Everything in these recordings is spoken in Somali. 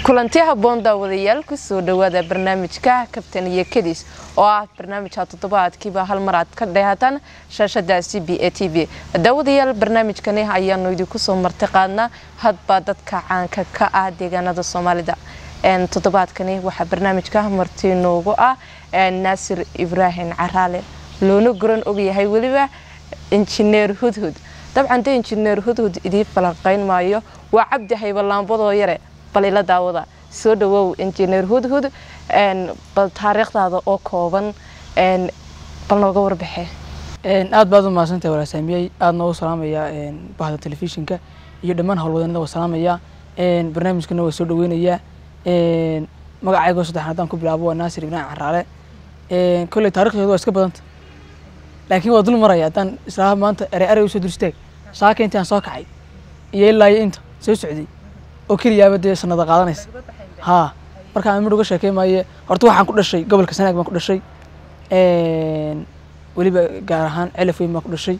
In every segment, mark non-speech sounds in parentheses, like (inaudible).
kulanti habboon daawadayaal ku soo dhowaada barnaamijka kabtan iyo kadis oo ah barnaamijka toddobaadkiiba hal mar aad ka dheehataan shaashada c b a t v. Daawadayaal barnaamijkani ayaanu idinku soo marti qaadnaa hadba dadka caanka ka ah deegaanada soomaalida. Toddobaadkani waxaa barnaamijka marti noogu ah naasir ibraahim caraale. Loona goran ogyahay weliba injineer hudhud. Dabcan de injineer hudhud idiin falanqayn maayo waa cabdi haybalaambadoo yare bal ila daawada. Soo dhawow injineer hudhud bal taariikhdaada oo kooban bal nooga warbaxee aad baad u mahadsantahay walaasaamiyey aad noogu salaamayaa bahda telefishinka iyo dhammaan howlwadanada waa salaamayaa barnaamijkana waa soo dhaweynayaa magacaygo saddexan haddaan ku bilaabo waa naasir ibraahim caraale kolley taarikhdeedu waa iska badanta laakiin waa dul haddaan islaaha maanta erey erey u soo duristaag saaka intaan soo kacay. Iyo ilaa iyo inta soo socday oo keliyaaba dee sanada qaadanaysa. Haa markaa mid uga sheekey maaye horta waxaan ku dhashay gobolka sanaag baan ku dhashay weliba gaar ahaan celaf weyn baan ku dhashay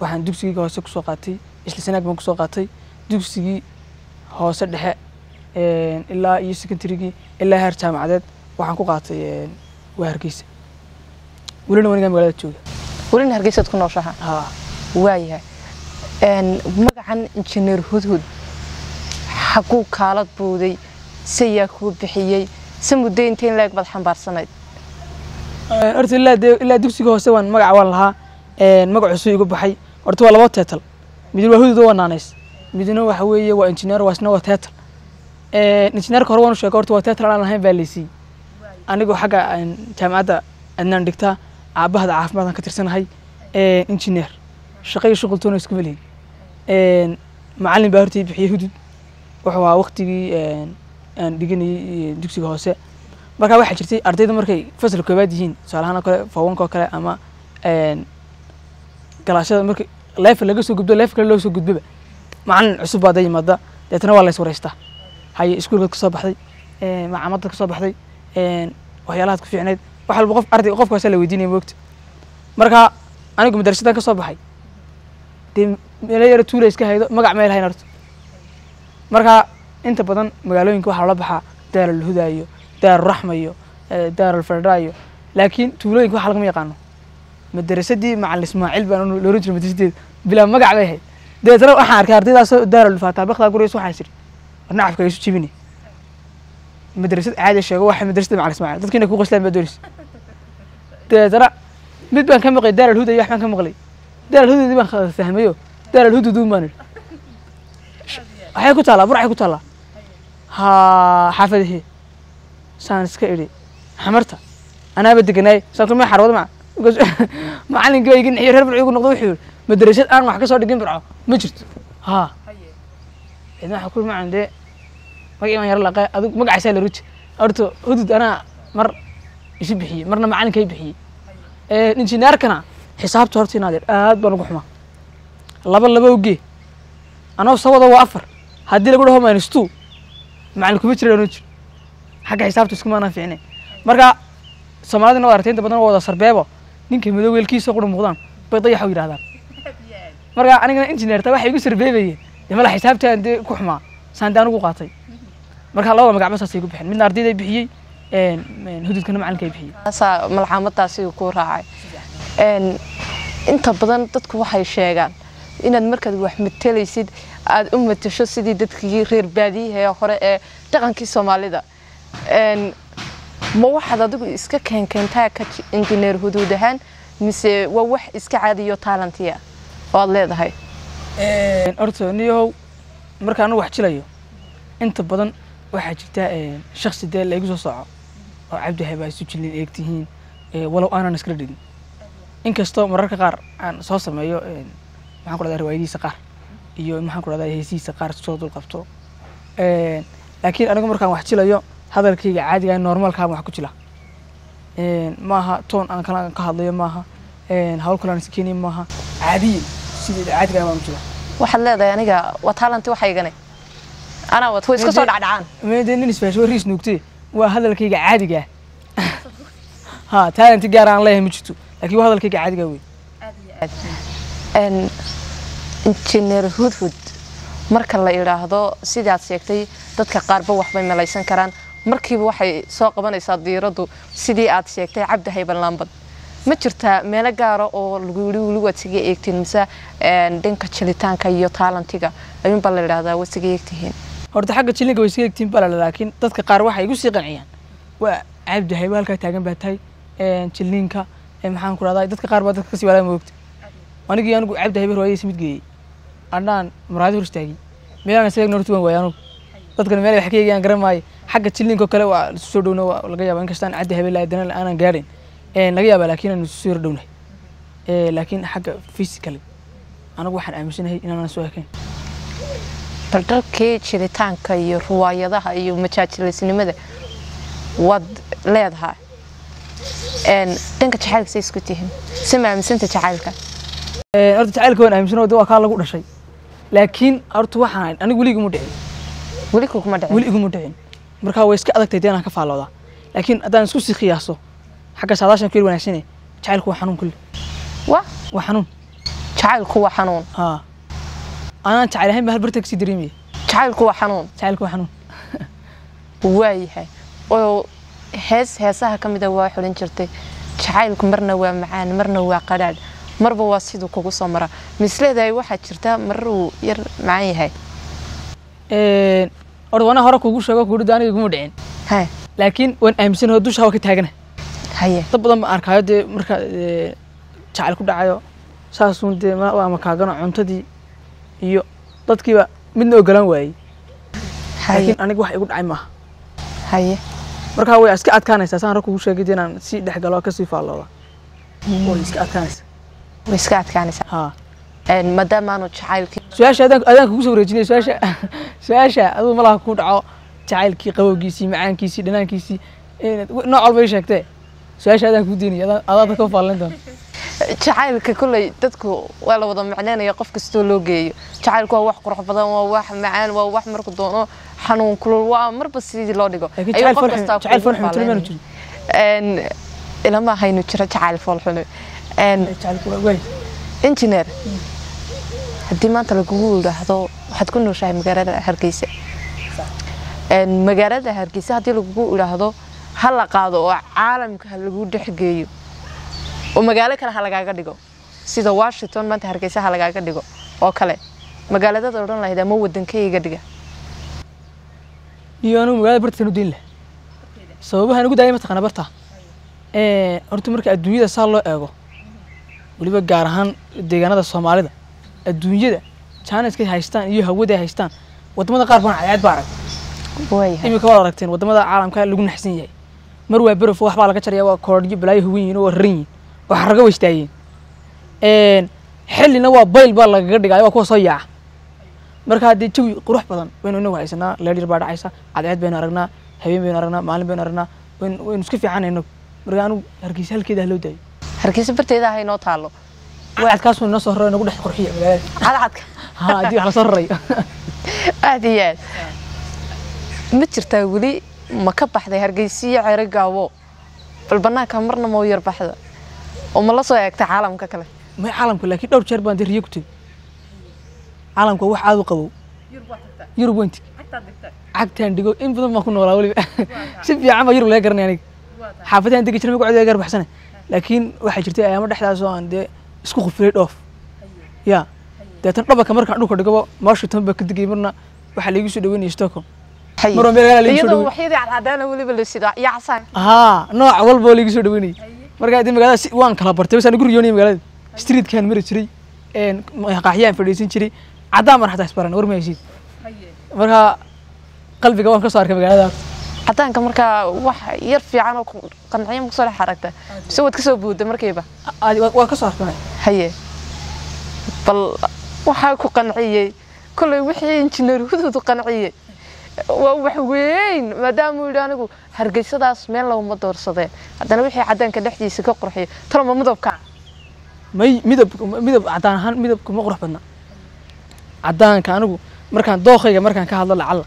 waxaan dugsigii hoose ku soo qaatay isla sanaag baan ku soo qaatay dugsigii hoose dhexe ilaa iyo secondarygii ilaa heer jaamacadeed waxaan ku qaatay waa hargeysa. Welina wanigaa magaalada jooga. Welina hargeysaad ku nooshaha? Waayahay magacan injineer hudhud xaguu kaalad buuday sayaa kuu bixiyey se muddo intayn leeg baad xambaarsanayd horta ilaa dugsiga hoose waan magaca waan lahaa magacuusuu igu baxay. Horta waa laba teetal. Midna waa hudud oo waa naanays. Midna waxa weeye waa injineer waasna waa teetal. Injineerka hore waan u horta waa teetal aan lahayn baa laysiiyey anigoo xagga jaamacadda adnaan dhigtaa aabahada caafimaadkan ka tirsanahay injineer shaqo iyo shuqultoona isku melihin macallin baa horta bixiyey hudud wuxuu ahaa waktigii aan dhiganayay dugsiga hoose. Markaa waxaa jirtay ardayda markay fasal koobaad yihiin tusaalahaan oo kale fawanka kale ama galaashada marka leefka laga soo gudbo leef kale loo soo gudboba macallin cusub baa da yimaada. Deetana waa lays wareystaa haye iskuulkaad ka soo baxday macaamadaad ka soo baxday waxyaalahaad ku fiicneyd. Wax walba qof arday qofka hoosaa la weydiinaya moogta marka anigu madrasadan ka soo baxay. Dee meelo yaro tuula iska haydo magac meel hayn horta marka inta badan magaalooyinka waxaa loola baxaa daaral huda iyo daaru raxma iyo daaral ferdha iyo laakiin tuulooyinka waxa lagama yaqaano madarasadii macalin ismaaciil baan looran jiray madrasadeeda bilaa magac bay ahayd. Dabeetana waxaan arkay ardaydaasoo daaral faataa bakdaa waxaan siri. Warna isu jibini. Madrasad caadi sheego waxa madrasada macalin ismaaciil. Dadka inay ku qoslaan baa doonaysa dabeetana mid baan ka maqlay daaral huda iyo wax baan ka maqlay. Daaral hudadii baan fahmayo. Daaral hududuun baan idhi waxay ku taallaa burcay ku taallaa ha xaafadahee saan iska idhi xamarta anaaba deganaay saan kulmay xarwada ma macalinkii baa iga nixiyo reer burco igu noqdo wuxuu yidhi madrasad aan wax ka soo dhigin burco ma jirto ha cidna waxa ku macan dee magacii baan yaro laqay adigu magacaysaa la ruji horta hudud anaa mar isu bixiyey marna macalinkay bixiyey injineerkana xisaabta horta inaad aad baan ugu xumaa laba laba ogee anoo sawada waa afar haddii lagu dhaho minus two macalin kuma jira oran jir xagga xisaabta iskumaanaan fiicne. Marka soomaalidina waa aragtay inta badan wada sarbeebo ninka madow weelkiisa qura muuqdaan bay u yidhahdaan marka anigana injineerta waxay igu sarbeebayeen. Dee xisaabtaan dee ku xumaa saan dee anigu qaatay. Marka labada magacba saasay ku bixeen midna ardayday bixiyey hududkana macalinkay bixiyey. Taasaa malxamadaasi ku raacay. Inta badan dadku waxay sheegaan inaad markaad wax matelaysid aada u matasho sidii dadkii reer baadiyaha hore ee dhaqankii soomaalida. Ma waxaad adigu iska keenkeentaa ka injineer huduud ahaan mise waa wax iska caadiyo taalantiya oo aad leedahay? Horta niyahow marka anu wax jilayo inta badan waxaa jirta shaksi dee laygu soo soco oo cabdihay baa isu jilin eegtihiin walow aanan iskala dhigin. Inkastoo mararka qaar aan soo sameeyo maxaan ku dhahdaa riwaayadihiisa qaar iyo maxaan ku dhahdaa heesihiisa qaar soo dul qabto laakiin anigu markaan wax jilayo hadalkayga caadiga normaalkaan wax ku jila. Maaha toon aan kala ka hadlayo maaha. Hawl kale aan iska keenayo maaha. Caadiyin sideeda caadiga baan u jila waxaad leedahay aniga waa taalanti waxaygane anaa wat way iska soo dhacdhacaan. mede nin isfaasho riis nuugtee waa hadalkayga caadiga (laughs) ha taalanti gaar aan leeyahay ma jirto laakiin waa hadalkayga caadiga wey injineer hudhud marka la idhaahdo sidaad sheegtay dadka qaarba waxbay malaysan karaan. Markiiba waxay soo qabanaysaa diiraddu sidii aad sheegtay cabdi hayban ma jirtaa meelo gaara oo lagu yidhi weli waad eegtiin mise een, dhanka jilitaanka iyo taalantiga. Ayuunbaa la idhaahdaa waad siga eegtihiin. Horta xagga jilinka way iska egtiin baa laakiin dadka qaar waxay igu sii qanciyaan. Waa cabdi halkaa taagan baa tahay een, jiliinka ee maxaan ku rahdaa dadka qaar baa dadka ka sii walaa moogta anigii anigu cabdi hayba riwaayadiisa mid geeyey adhaan muraadi hor istaagay meelaan isaga waan waaya anugu dadkan meel wax ka eegayaan garan maayo. Xagga jiliinka oo kale waa isu soo dhowna waa laga yaaba inkastaan cabdi hayba laadana aanan gaadhayn een, laga yaaba laakiin aan isu soo yar dhownahay Ee, laakiin xagga physically anigu waxaan aaminsanahay inaanan soo ekayn bal dhalkii jilitaanka iyo ruwaayadaha iyo majaajilaysnimada waad leedahay. Dhanka jacaylka say isku tihiin si ma aaminsanta jacaylka horta jacaylka waan aaminsan oo waa kaa lagu dhashay laakiin horta waxaan anigu weli iguma dhicin. Weli kuguma dhicin? Weli iguma dhicin. Marka way iska adagtay dee inaan ka faalloodaa laakiin haddaan isku sii qiyaaso xagga saadaashan ku yar wanaagsane jacaylku waa xanuun kulli. Wa? Waa xanuun. Jacaylku waa xanuun. Haa. Anaan jacayl ahayn baa hal barta ka sii dareemaya jacaylku waa xanuun. Jacaylku waa xanuun. (laughs) Waayahay oo hees heesaha ka mida waa xulin jirtay. Jacaylku marna waa macaan marna waa qadhaadh marba waa siduu kugu soo mara. Misleedahay waxaa jirta marar uu yar macaan yahay. Wanaa hore kugu sheego kuuhi aniga iguma dhicin. Laakiin waan aaminsan oo dusha hawa ka taagana. Haye dad badan baan arkaayo dee marka ee, jacayl ku dhacayo saasuun dee ma- waa makaagano cuntadii iyo dadkiiba midna ogolaan waayey. Laakiin aniga wax igu dhacay maaha. Haye markaa way iska adkaanaysaa saan hore kugu sheegay dee inaan sii dhex galo ka sii faallooda way iska adkaanaysaa way iska adkaanaysaa haa Een, maadaamaanu jacaylkii. Su'aasha adaan adaan kugu soo wareejinaya su'aasha. Adigu malaha ku dhaco. Jacaylkii qabowgiisii macaankiisii dhanaankiisii. Nooc walba ii sheegtee. Su'aasha adaan kugu deynaya adaan- adaa dadka u faallin doona jacaylka kolley dadku waa la wada macneynaya qof kastoo loo geeyo. Jacaylku waa wax qurux badan waa wax macaan waa wax marku doono. Xanuun kulul waa marba sidii loo dhigo. Ayuu qof kastaa ilama haynu jiro jacayl foolxun Engineer. Haddii maanta lagugu yidhaahdo waxaad ku nooshahay magaalada hargeysa. Magaalada hargeysa haddii lagugu yidhaahdo ha la qaado oo caalamka ha lagu dhexgeeyo oo magaalo kale ha lagaaga dhigo. Sida washington maanta hargeysa ha lagaaga dhigo. Oo kale. Magaaladada odhan lahayd ama wadankayga dhiga? Iyo anigu magaalada bartaan u deyn laha sababahan ugu daaya mataqaana barta? Horta marka adduunyada saa loo eego weliba gaar ahaan deegaanada soomaalida adduunyada jaaniskay haystaan iyo hawada ay haystaan waddamada qaar baan cadceed baa arag imika waad aragteen waddamada caalamka lagu naxsan yahay. Mar waa berofo waxbaa laga jaraya waa koordhyo balaayo huwan yihiin oo waa raran yihiin oo xarago way istaageen. Xillina waa bayl baa lagaga dhigaayo waa kuwa soo yaaca. Marka haddii jawi qurux badan waynu inagu haysanaa leedyar baa dhacaysa cadceed baynu aragnaa habeen baynu aragnaa maalin baynu aragnaa waynu iska fiicanay inagu marka anigu hargeysa halkeeda ha loo daayo hargeysa barteeda ha inoo taalo cadkaas inoo soo raro nagu dhex qurxiya magaalada cadcadka (laughs) ha haddii wax la soo rarayo (laughs) aad iyo aad. Ma jirtaa weli ma ka baxday hargeysiyo cere gaabo bal banaanka marna ma u yar baxda. Oo ma la soo eegtay caalamka kale? May caalamka laakiin dhowr jeer baan dee riyo ku tegey caalamka wax aad u qabow. Yurub waan tegey cagtaan dhigo in badan baan ku noolaa weliba. (laughs) Si fiican baa yurub laga garanay aniga. Xaafadahan degi jiray magacoda gaar baxsane laakiin waxaa jirtay ayaamo dhexdaas oo aan dee isku qufilay dhoof. Ya deetan dhabanka markaan dhulka dhigobo washington baa ka degay marna waxaa laigu soo dhaweynaya stockholm haa nooc walba laigu soo dhaweynayay. Markaa dee magaalada si- waan kala bartay basaan igu riyoonaya magaalada. Streetkaan mari jiray qaaxyaan fadhiisan jiray. Caddaan baan xataa isbaran war ma haysid marka qalbiga waan ka soo arkay magaalada cadaanka markaa wax yar fiican oo qanciyo ma ku soo dhex aragta. Mise waad ka soo buudda markiiba. Waa- waan ka soo arkay haye. Bal waxaa ku qanciyey kolley wixii injineer hudud qanciyey waa wax weyn maadaama uu yidhi anigu hargeysadaas meel laguma doorsadeen. Haddana wixii cadaanka dhexdiisa ka qurxiyo taloma midabka may midab midab caddaan ahaan midabku ma qurux badna. Caddaanka anigu markaan dookayga markaan ka hadlo lacalla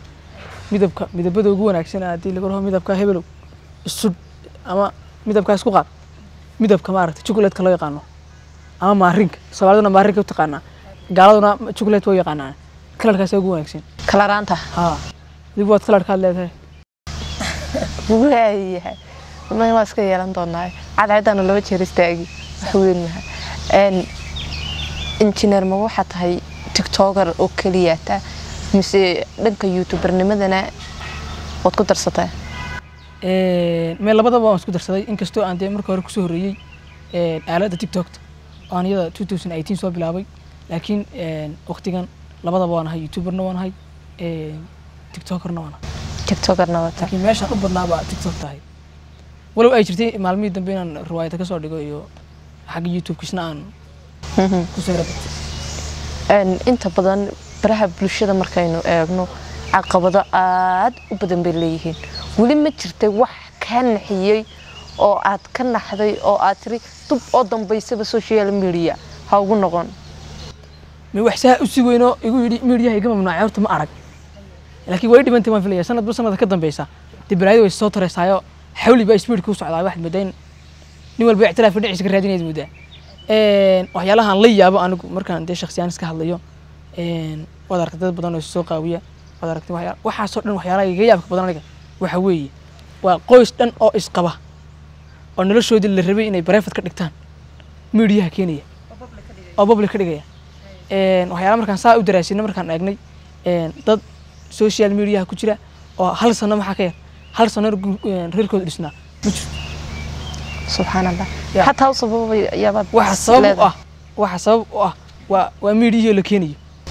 midabka midabada ugu wanaagsan haddii laga raho midabka hebelow isud ama midabkaa isku qaad midabka maaragtay chocolatka loo yaqaano ama maarinka soomaaliduna maarinka u taqaanaa gaaladuna chocolate waa u yaqaanaan kalarkaasa ugu wanaagsan kalaraanta haa adigu waad kalarkaad leedahay waayahay ma waa iska yeelan doonaa cadceedana laba jeer istaagi wax weyn maha injineer ma waxaa tahay tiktoker oo keliyata mise dhanka youtubernimadana waad ku darsataa meel labadaba waan isku darsaday. Inkastoo aan dee marka hore ku soo horreeyey aaladda tiktokta aan iyada two thousand eighteen soo bilaabay. Laakiin waqtigan labadaba waan ahay youtuberna waan ahay tiktokerna waan ahay. Tiktokerna wata laakiin meeshaan u badnaa baa tiktok tahay. Walow ay jirtay maalmihii dambe inaan riwaayada ka soo dhigo iyo xagga youtube-kisna aan ku soo rabatay Een, inta badan baraha bulshada markaynu eegno caqabado aad u badan bay leeyihiin. Weli ma jirtay wax kaa naxiyey oo aad ka naxday oo aad tiri dub oo dambaysaba social media ha ugu noqon. Ma wax saa u igu yidhi midiyaha iga mamnuucay horta ma arag. Laakiin way dhibantay waan filaya sanadba sanada ka dambeysa dee balaayada way soo tareysaayo xawli baa speed kuu socdaa waxaad moodaa in nin walba ictiraaf dhinaciisa raadinayd moodaa waxyaalahan la yaabo anigu markaan dee shaksiyaan iska hadlayo waad aragtay dad badan oo soo qaawiya waad aragtay waxyaa waxaasoo dhan waxyaalaha iga yaabka badan aniga waxa weeye waa qoys dhan oo isqaba oo noloshoodii la rabay inay bareefad ka dhigtaan midiyaha keenaya oo public ka dhigaya waxyaala markaan saa u daraasina markaan eegnay dad social mediaha ku jira oo hal sano maxaa ka yar hal sano reerkooda dhisnaa ma jirto subxaan allah Ya. xataa u sababay yaabaad waxa sabab u leedahay. ah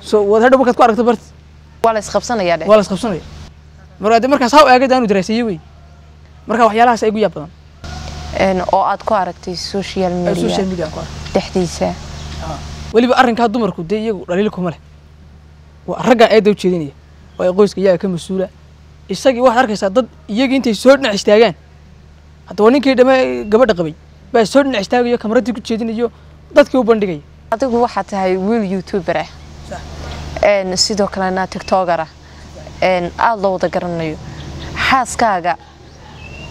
so markaad ku aragto barta? Waa la isqabsanayaa waa la isqabsanaya. Marka dee markaas ha u eegada aanu daraaseeye wey. Marka waxyaalahaas ay gu yaab badan. Oo aad ku aragtay social ay social media media aan ku arko dhexdiisa. Weliba arrinkaa dumarku dee iyagu dhaliil kuma leh. Waa raggaa eedda ujeedinaya oo ay qoyska iyaga ka mas'uula. Isagii waxaad arkaysaa dad iyagii intay soo dhinac istaagaan. Hadda waa ninkii dhame gabadha qabay. Baa soo dhinac istaagayo kamaradii ku jeedinayo dadkii u bandhigaya adigu waxaa tahay wiil youtuber ah sidoo kalena Een, aada loo wada garanayo. Xaaskaaga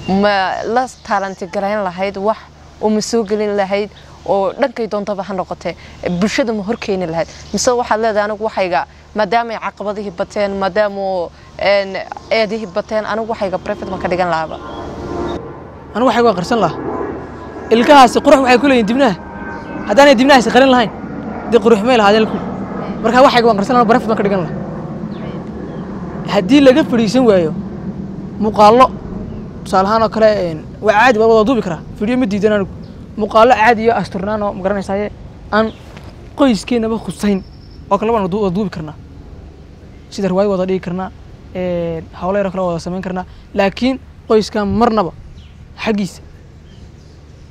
ma la taalanti garayn lahayd wax oo ma soo gelin lahayd oo dhankay doontaba ha noqotee. Bulshada ma horkeeni lahayd. Mise waxaad leedahay anigu waxayga maadaama ay caqabadihii bateen maadaama een, eedihii bateen anigu waxayga private ma ka dhigan lahaba anigu waxay waa qarsan lahaa. Ilkahaasi qurux waxay ku leeyihiin dibnaha. Haddaanay dibnahaasi qarin lahayn dee qurux may lahaadeen lahaa haddii laga fadhiisan waayo muuqaallo tusaale ahaan oo kale een, waa caadi waa wada duubi karaa fidhiyo ma diidan anigu muuqaallo caadi iyo asturnaan oo magaranaysaye aan qoyskeennaba khusayn oo kale baan wada duubi karnaa sida riwaayad wada dhigi karnaa een, hawlo yaroo kale wada samayn karnaa laakiin qoyskan marnaba xaggiisa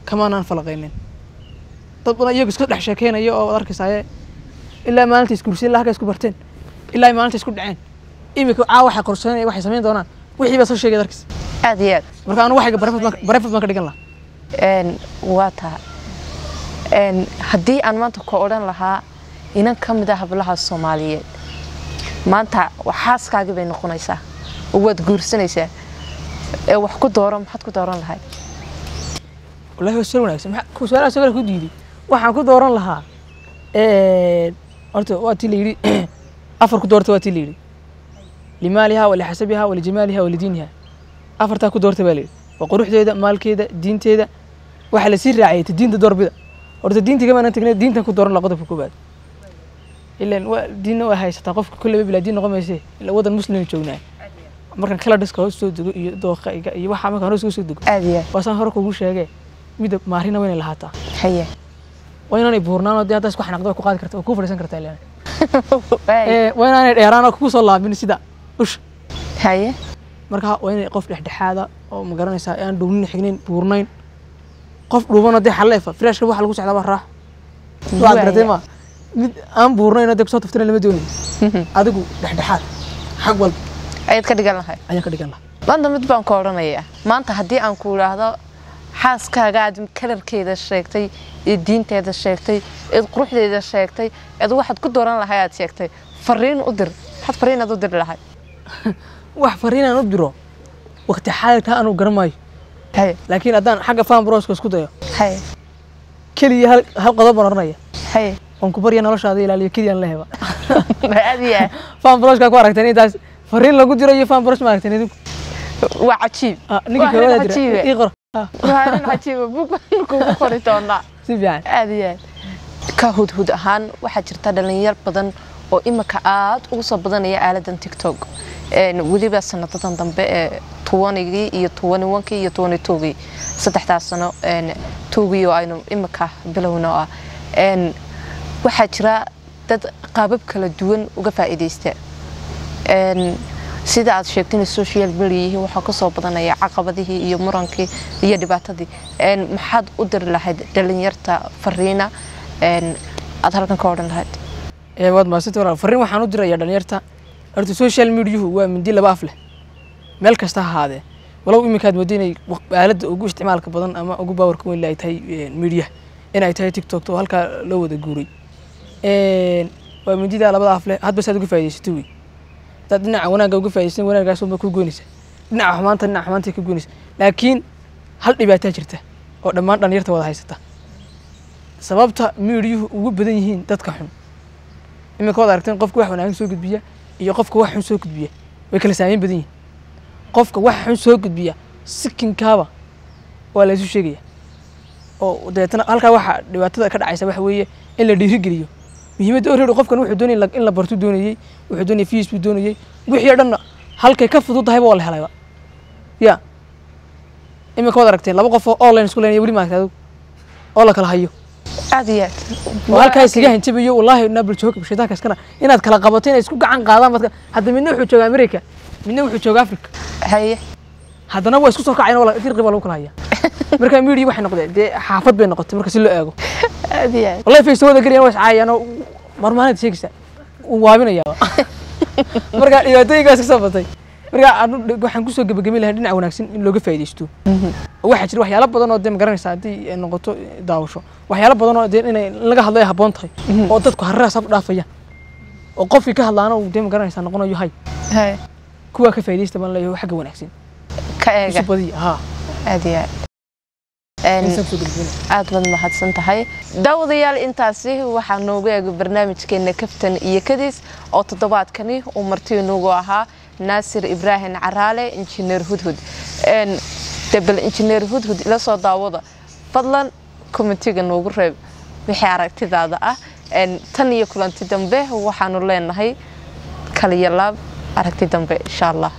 kamaanaan falaqaynin dad badan iyagu iska dhex sheekeynaya oo ad arkaysaye ilaa maalinta isguursiin ilaa halka isku barteen. Ilaa maalinta isku dhaceen. Imika caa waxay qorsanaya waxay samayn doonaan. Wixii baa soo sheegay ad arkaysa aada iyo aad. Marka anigu waxayga barefad baan ka dhigan lahaa. Een, waa taha Een, haddii aan maanta ku odhan lahaa inan ka mid ah hablaha soomaaliyeed. Maanta xaaskaagii bay noqonaysaa. Oo waad guursanaysaa. Ee wax ku dooro maxaad ku dooran lahayd? Wallahi waa soo wanaagsan. Su'aalaha soo ku diiday waxaan ku dooran lahaa horta waa tii la yidhi (clears throat) afar ku doorta waa tii la yidhi. Limaaliha walixasabiha walijamaaliha walidiiniha afartaa ku doorta baa la yidhi. Waa quruxdeeda maalkeeda diinteeda. Waxaa la sii raaciyay ta diinta doorbida. Horta diinta kamaana tagnay diintan ku dooran lahaa qodobka koobaad ilan waa diinna waa haysataa qofka kolleyba bilaa diin noqon mayse ila wadan muslim joognaa. Markaan kala dhiska hoos soo dego iyo dooqayga iyo waxaa markaan hoos soo dego aada iyo aad. Waa saan hore kugu sheegee midab maarina waa inay lahaataa waa inaanay buurnaan oo dee haddaas ku xanaaqdo way ku qaadi karta way kuu fadhiisan kartaa ilaan Waay. ee waa inaanay dheeraan oo kugu soo laabin sida. Usha haye marka waa inay qof dhexdhexaada oo ma garanaysaa aan dhownin xignayn buurnayn. Qof dhuubanoo dee xaleefa firaashka waxa lagu socdaa waa raax. Waad garatay ma. Mid aan buurnayn oo dee ku soo taftiran lama doonayo adigu dhexdhexaad xag walba. Ayaad ka dhigan lahay ayaan ka dhigan lahaa. Maanta mid baan ka odhanayaa. Maanta haddii aan ku idhaahdo xaaskaaga aad kalarkeeda sheegtay iyo diinteeda sheegtay eed quruxdeeda sheegtay eed waxaad ku dooran lahay aad sheegtay. Fariin u dir. Maxaad fariin aad u diri lahay. (laughs) Wax fariinaan u diro? Waqti xaadirka anuu haye laakiin haddaan xagga fan broska isku dayo. Keliya hal qodob baan oranaya oon ku barya noloshaada ilaaliyo keliyaan la heba. (laughs) (laughs) Fan broska ku aragteen intaas. Fariin lagu diro iyo fan bros ma aragteen idinku waa cajiib. Ah, ninka cajiibe. ii qor (laughs) Ka hudhud ahaan waxaa jirta dhalinyar badan oo imika aad ugu soo badanaya aaladan tiktok. Een, weliba sanadadan dambe ee tuwanigii iyo tuwaniwankii iyo tuwani saddexdaas sano een, tugii oo aynu imika bilowno ah waxaa jira dad qaabab kala duwan uga faa'iidaysta sida aad sheegtayna social mediahii waxaa ka soo badanaya caqabadihii iyo murankii iyo dhibaatadii. Maxaad u diri lahayd dhalinyarta fariina aad halkan ka odhan lahayd. Waad maasanta walaal fariin waxaan u dirayaa dhalinyarta horta social mediahu waa mindi laba af leh. Meel kasta ha ahaadee. Walow iminkaad moodo inay aaladda ugu isticmaalka badan ama ugu baawarka weyn ay tahay media. In ay tahay tiktok oo halkaa loo wada guuray. Waa mindida labada leh. Hadba saad uga faaidaysato wey hadaad dhinaca wanaagga uga faa'idaysan wanaaggaas unba ku goynaysa. Dhinaca xumaanta dhinaca xumaanta ku goynaysa. Laakiin hal dhibaataa jirta oo dhammaan dhalinyarta wada haysata. Sababta mediahu ugu badan yihiin dadka xun. Iminka waad aragteen qofka wax wanaagsan soo gudbiya iyo qofka wax xun soo gudbiya way kala saameyn badan yihiin. Qofka wax xun soo gudbiya sikinkaaba waa la isu sheegaya. Oo dabeetana halkaa waxa dhibaatada ka dhacaysa waxa weeye in la dhiirigeliyo muhiimadda already qofkan wuxuu doonayay in la- bartu doonayey wuxuu doonayay fees buu doonayey wixii oo dhanna halkay ka fududahayba waa la helayba ya. Iminka waad aragteen laba qof oo online isku leenaya weli maaragta adigu oo la kala hayo. Aad iyo aad. Halkaa iskaga hanjabayo wallaahi nabal jooga shaydaanka iskana inaad kala qabato inay isku gacan qaadaan baad hadda midna wuxuu jooga america midna wuxuu jooga africa haye. Haddana waa isku soo kacayn wala dirqi baa lagu kala haya (laughs) marka media waxay noqdeen dee xaafad bay noqotay marka si loo eego. Aad iyo aad. Wallahi face wada geliyan waa iscaayaan oo marmaanaad sheegaysaa uu waabinayaa. Marka dhibaatooyinkaas ka soo batay. Marka waxaan ku soo gebagemi lahay dhinaca wanaagsan in looga faaidaysto waxaa jira waxyaalo badan oo dee magaranaysa haddii ay noqoto daawasho. Waxyaalo badan oo dee inay in laga hadlo ay habboon tahay oo dadku harraasaa ku dhaafayaan oo qofkii ka hadlaana uu dee magaranaysa noqonayo hay kuwaa ka faaidaysta baan leeyahay xagga wanaagsan. Ka eega. Badiya haa aad iyo aad Een, insan ku soo gebagemi aad baad mahadsan tahay daawadayaal intaasi waxaa noogu eegay barnaamijkeena kaftan iyo kadiis oo toddobaadkani uu marti inugu ahaa naasir ibraahim caraale injineer hudhud. Bal injineer hudhud ila soo daawada fadlan komitiga noogu reeb wixii aragtidaada ah. Tan iyo kulanti dambe waxaanu leenahay kaliya laab aragti dambe insha allah